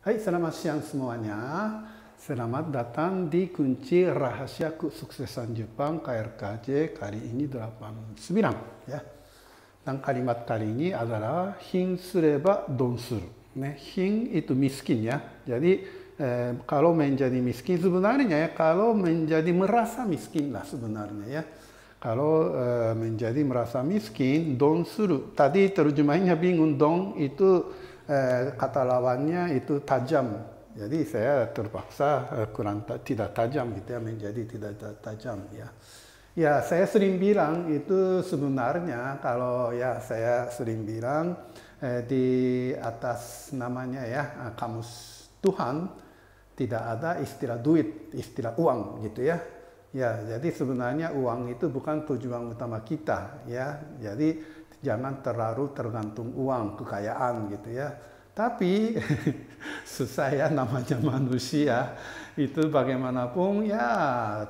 Hai, selamat siang semuanya. Selamat datang di kunci rahasia kesuksesan Jepang KRKJ kali ini 89 ya. Dan kalimat kali ini adalah hin sureba don suru. Nah, hin itu miskin ya. Jadi eh, kalau menjadi miskin sebenarnya ya kalau menjadi merasa miskin lah sebenarnya ya. Kalau eh, menjadi merasa miskin, don suru. Tadi terjemahnya bingung, don itu eh, kata lawannya itu tajam. Jadi saya terpaksa eh, kurang tidak tajam gitu ya menjadi tidak tajam ya. Ya saya sering bilang itu sebenarnya kalau ya saya sering bilang eh, di atas namanya ya eh, kamus Tuhan tidak ada istilah duit, istilah uang gitu ya. Ya, jadi sebenarnya uang itu bukan tujuan utama kita ya. Jadi jangan terlalu tergantung uang, kekayaan gitu ya. Tapi susah ya namanya manusia itu bagaimanapun ya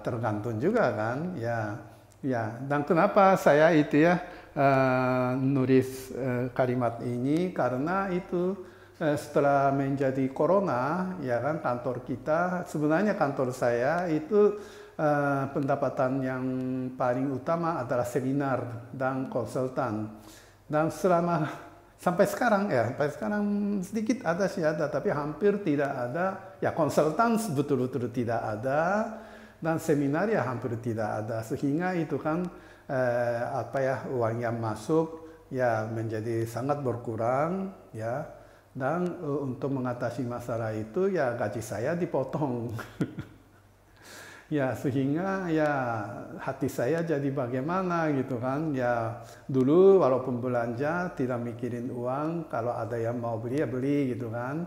tergantung juga kan ya. Ya dan kenapa saya itu ya uh, nulis uh, kalimat ini? Karena itu uh, setelah menjadi corona ya kan kantor kita sebenarnya kantor saya itu uh, pendapatan yang paling utama adalah seminar dan konsultan. Dan selama sampai sekarang ya sampai sekarang sedikit ada sih ada tapi hampir tidak ada. Ya konsultan betul-betul tidak ada. Dan seminar ya hampir tidak ada. Sehingga itu kan eh, apa ya uang yang masuk ya menjadi sangat berkurang ya. Dan uh, untuk mengatasi masalah itu ya gaji saya dipotong ya sehingga ya hati saya jadi bagaimana gitu kan. Ya dulu walaupun belanja tidak mikirin uang kalau ada yang mau beli ya beli gitu kan.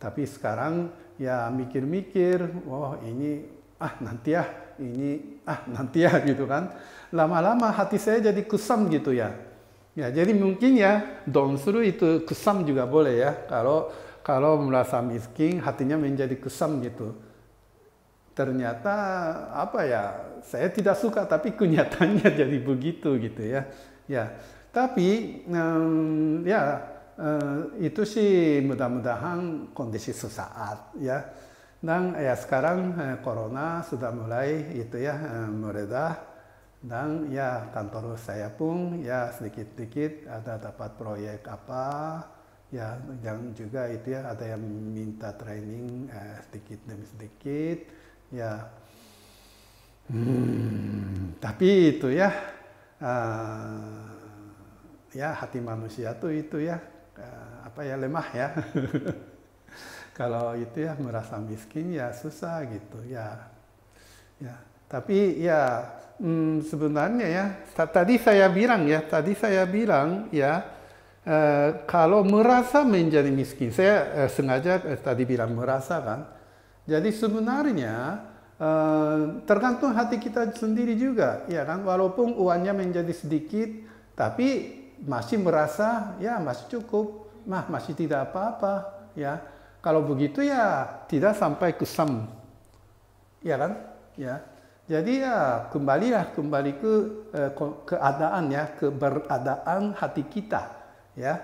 Tapi sekarang ya mikir-mikir oh ini ah nanti ya ini ah nanti ya gitu kan. Lama-lama hati saya jadi kusam gitu ya. Ya jadi mungkin ya donsuru itu kusam juga boleh ya. Kalau kalau merasa miskin hatinya menjadi kusam gitu ternyata apa ya saya tidak suka tapi kenyataannya jadi begitu gitu ya. Ya tapi um, ya uh, itu sih mudah-mudahan kondisi sesaat ya. Dan ya sekarang eh, corona sudah mulai itu ya eh, meredah. Dan ya kantor saya pun ya sedikit-sedikit ada dapat proyek apa. Ya yang juga itu ya ada yang minta training eh, sedikit demi sedikit ya. Hmm, tapi itu ya uh, ya hati manusia tuh itu ya uh, apa ya lemah ya. Kalau itu ya merasa miskin ya susah gitu ya. Ya tapi ya hmm, sebenarnya ya tadi saya bilang ya tadi saya bilang ya Uh, kalau merasa menjadi miskin, saya uh, sengaja uh, tadi bilang merasa kan, jadi sebenarnya uh, tergantung hati kita sendiri juga, ya kan. Walaupun uangnya menjadi sedikit, tapi masih merasa ya masih cukup, mah masih tidak apa-apa, ya. Kalau begitu ya tidak sampai kusam, ya kan, ya. Jadi ya kembalilah kembali ke uh, keadaan ya, keberadaan hati kita, ya.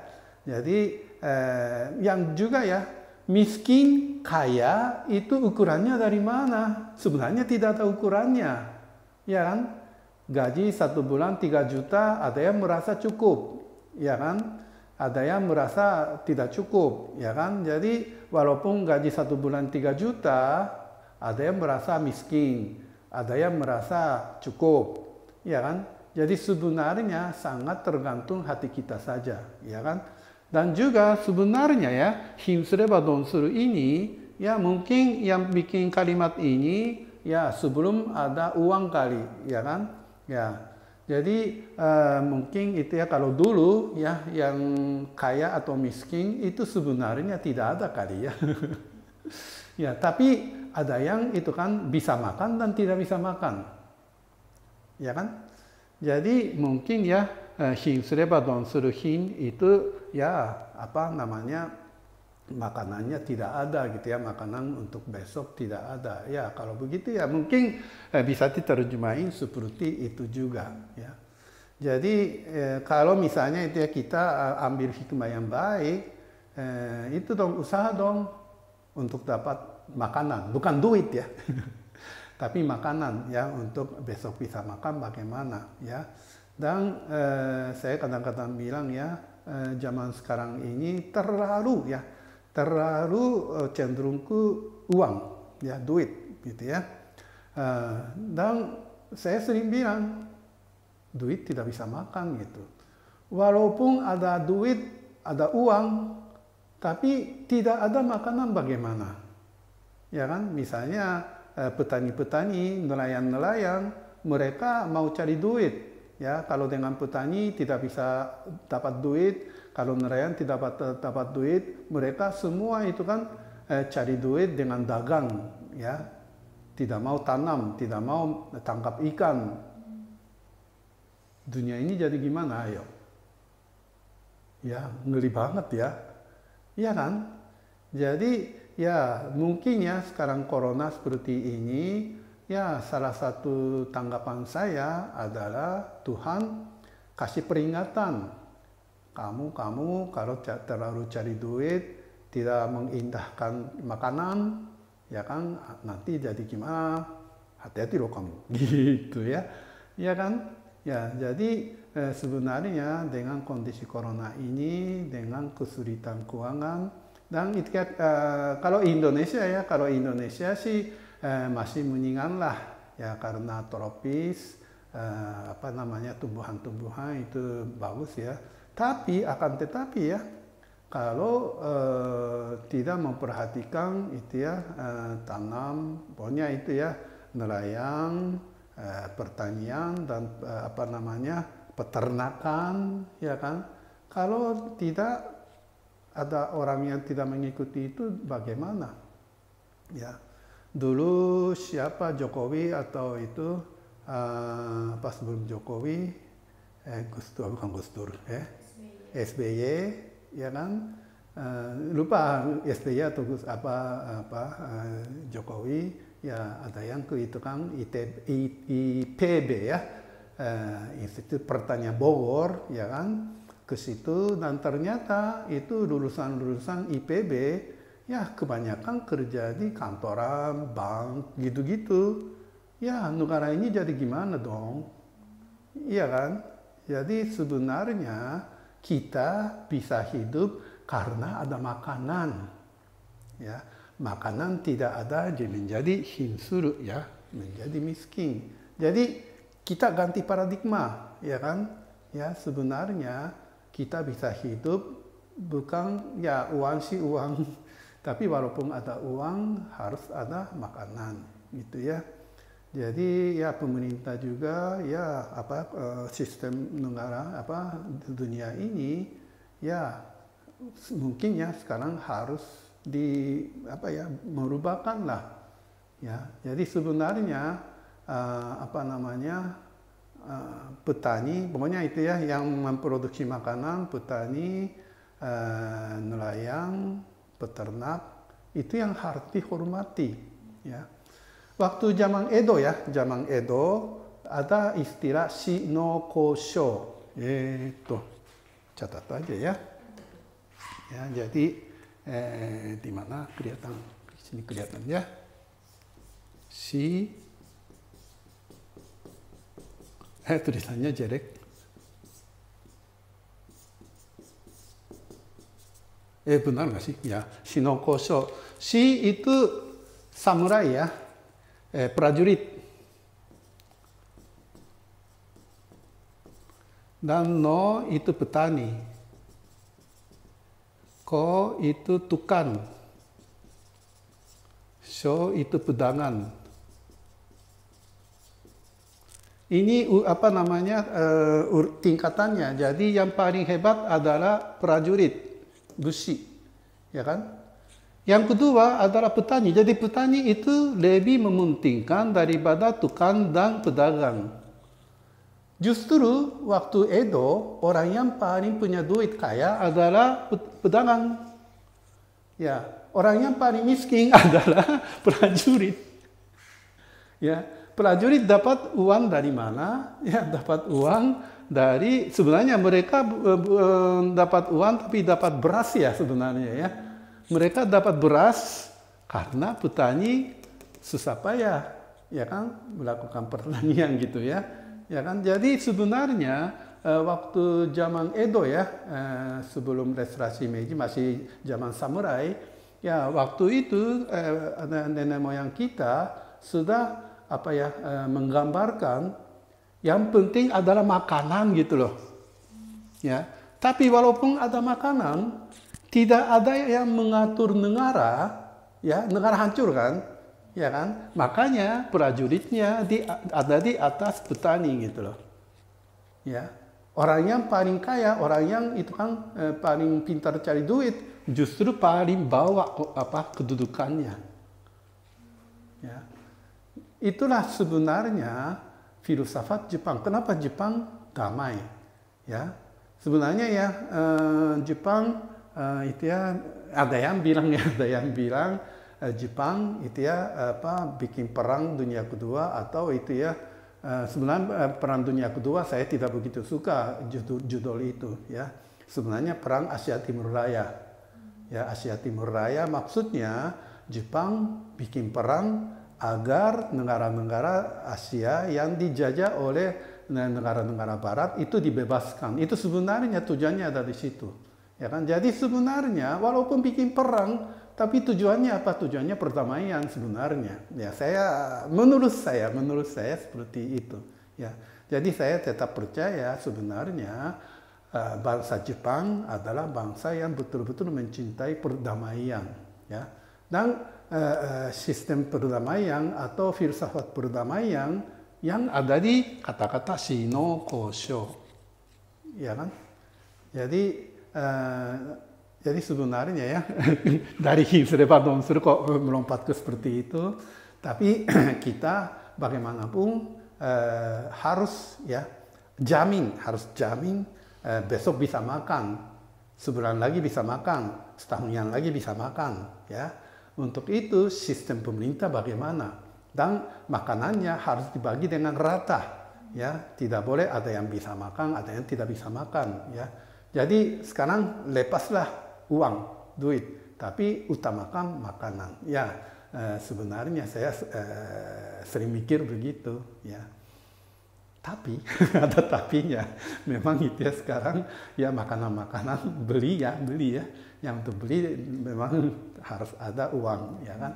Jadi uh, yang juga ya miskin, kaya itu ukurannya dari mana? Sebenarnya tidak ada ukurannya. Ya kan? Gaji satu bulan 3 juta, ada yang merasa cukup. Ya kan? Ada yang merasa tidak cukup. Ya kan? Jadi walaupun gaji satu bulan 3 juta, ada yang merasa miskin. Ada yang merasa cukup. Ya kan? Jadi sebenarnya sangat tergantung hati kita saja. Ya kan? Dan juga sebenarnya ya, him sereba don suru ini, ya mungkin yang bikin kalimat ini, ya sebelum ada uang kali, ya kan? Ya, jadi uh, mungkin itu ya kalau dulu ya yang kaya atau miskin itu sebenarnya tidak ada kali ya. ya, tapi ada yang itu kan bisa makan dan tidak bisa makan. Ya kan? Jadi mungkin ya hin sereba don suru hin itu ya apa namanya makanannya tidak ada gitu ya makanan untuk besok tidak ada ya kalau begitu ya mungkin eh, bisa diterjemahin seperti itu juga ya jadi eh, kalau misalnya itu ya kita ambil hikmah yang baik eh, itu dong usaha dong untuk dapat makanan, bukan duit ya. Tapi makanan ya untuk besok bisa makan bagaimana ya. Dan eh, saya kadang-kadang bilang ya eh, zaman sekarang ini terlalu ya terlalu eh, cenderung ke uang ya duit gitu ya. Eh, dan saya sering bilang duit tidak bisa makan gitu. Walaupun ada duit, ada uang, tapi tidak ada makanan bagaimana? Ya kan, misalnya eh, petani-petani, nelayan-nelayan, mereka mau cari duit. Ya, kalau dengan petani tidak bisa dapat duit, kalau nelayan tidak dapat dapat duit, mereka semua itu kan eh, cari duit dengan dagang, ya. Tidak mau tanam, tidak mau tangkap ikan. Dunia ini jadi gimana, ayo? Ya, ngeri banget ya. Iya kan? Jadi ya mungkin ya sekarang corona seperti ini ya salah satu tanggapan saya adalah Tuhan kasih peringatan. Kamu kamu kalau terlalu cari duit tidak mengindahkan makanan ya kan nanti jadi gimana? Hati-hati loh kamu. Gitu ya. Ya kan? Ya, jadi eh, sebenarnya dengan kondisi corona ini, dengan kesulitan keuangan, dan itu eh, kalau Indonesia ya, kalau Indonesia sih eh, masih mendingan lah. Ya karena tropis, eh, apa namanya tumbuhan-tumbuhan itu bagus ya. Tapi akan tetapi ya, kalau eh, tidak memperhatikan itu ya eh, tanam, pokoknya itu ya nelayan, eh, pertanian dan eh, apa namanya peternakan ya kan. Kalau tidak ada orang yang tidak mengikuti itu bagaimana? Ya dulu siapa Jokowi atau itu uh, pas sebelum Jokowi eh Gus Dur bukan Gus Dur eh SBY ya kan? Uh, lupa SBY atau Gus apa apa uh, Jokowi ya ada yang ke itu kan IPB ya. Uh, Institut Pertanian Bogor, ya kan, ke situ dan ternyata itu lulusan-lulusan IPB ya kebanyakan kerja di kantoran, bank, gitu-gitu. Ya negara ini jadi gimana dong? Iya kan? Jadi sebenarnya kita bisa hidup karena ada makanan. Ya, makanan tidak ada jadi menjadi hinsuru ya, menjadi miskin. Jadi kita ganti paradigma, ya kan? Ya sebenarnya kita bisa hidup bukan ya uang sih uang, tapi walaupun ada uang harus ada makanan, gitu ya. Jadi ya pemerintah juga ya apa eh, sistem negara apa dunia ini ya mungkin ya sekarang harus di apa ya merubahkan lah ya. Jadi sebenarnya uh, apa namanya uh, petani, pokoknya itu ya yang memproduksi makanan, petani, uh, nelayan, peternak itu yang harus dihormati. Ya. Waktu zaman Edo ya, zaman Edo ada istilah shinokosho. Itu catat aja ya. Ya, jadi eh, di mana kelihatan di sini kelihatan ya. Si Eh, tulisannya jelek. Eh, benar nggak sih? Ya, Shinokosho. Si itu samurai ya, eh, prajurit. Dan no itu petani. Ko itu tukang. Sho itu pedangan ini apa namanya uh, tingkatannya. Jadi yang paling hebat adalah prajurit besi, ya kan? Yang kedua adalah petani. Jadi petani itu lebih mementingkan daripada tukang dan pedagang. Justru waktu Edo orang yang paling punya duit kaya adalah pedagang. Ya, orang yang paling miskin adalah prajurit. Ya, prajurit dapat uang dari mana? Ya, dapat uang dari sebenarnya mereka dapat uang tapi dapat beras ya sebenarnya ya. Mereka dapat beras karena petani susah payah ya kan melakukan pertanian gitu ya ya kan jadi sebenarnya uh, waktu zaman Edo ya sebelum restorasi Meiji masih zaman samurai ya waktu itu nenek moyang kita sudah apa ya menggambarkan yang penting adalah makanan gitu loh. Ya. Tapi walaupun ada makanan tidak ada yang mengatur negara ya negara hancur kan? Ya kan? Makanya prajuritnya di, ada di atas petani gitu loh. Ya. Orang yang paling kaya orang yang itu kan eh, paling pintar cari duit justru paling bawa apa kedudukannya. Ya. Itulah sebenarnya filsafat Jepang. Kenapa Jepang damai? Ya sebenarnya ya eh, Jepang eh, itu ya ada yang bilang ya ada yang bilang Eh, Jepang itu ya apa bikin perang dunia kedua atau itu ya uh, sebenarnya uh, perang dunia kedua saya tidak begitu suka judul, judul itu ya. Sebenarnya perang Asia Timur Raya. Ya Asia Timur Raya maksudnya Jepang bikin perang agar negara-negara Asia yang dijajah oleh negara-negara Barat itu dibebaskan itu sebenarnya tujuannya ada di situ ya kan jadi sebenarnya walaupun bikin perang tapi tujuannya apa? Tujuannya perdamaian sebenarnya. Ya, saya menurut saya, menurut saya seperti itu. Ya, jadi saya tetap percaya sebenarnya uh, bangsa Jepang adalah bangsa yang betul-betul mencintai perdamaian. Ya, dan uh, sistem perdamaian atau filsafat perdamaian yang ada di kata-kata Shino Kosho. Ya kan? Jadi uh, jadi sebenarnya ya dari serba donsur kok melompat ke seperti itu. Tapi kita bagaimanapun eh, harus ya jamin, harus jamin eh, besok bisa makan, sebulan lagi bisa makan, setahun yang lagi bisa makan. Ya, untuk itu sistem pemerintah bagaimana dan makanannya harus dibagi dengan rata. Ya, tidak boleh ada yang bisa makan, ada yang tidak bisa makan. Ya, jadi sekarang lepaslah uang, duit, tapi utamakan makanan. Ya, eh, sebenarnya saya eh, sering mikir begitu, ya. Tapi ada tapinya. Memang itu ya sekarang ya makanan-makanan beli ya, beli ya. Yang untuk beli memang harus ada uang, ya kan?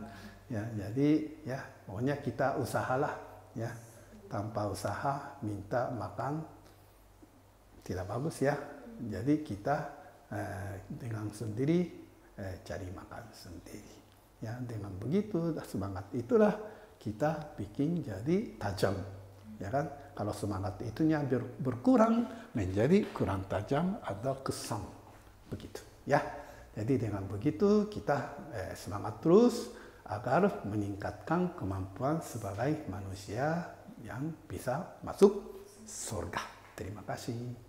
Ya, jadi ya pokoknya kita usahalah ya. Tanpa usaha minta makan tidak bagus ya. Jadi kita Eh, dengan sendiri eh, cari makan sendiri. Ya, dengan begitu semangat itulah kita bikin jadi tajam. Ya kan? Kalau semangat itunya berkurang menjadi kurang tajam atau kesam. Begitu. Ya. Jadi dengan begitu kita eh, semangat terus agar meningkatkan kemampuan sebagai manusia yang bisa masuk surga. Terima kasih.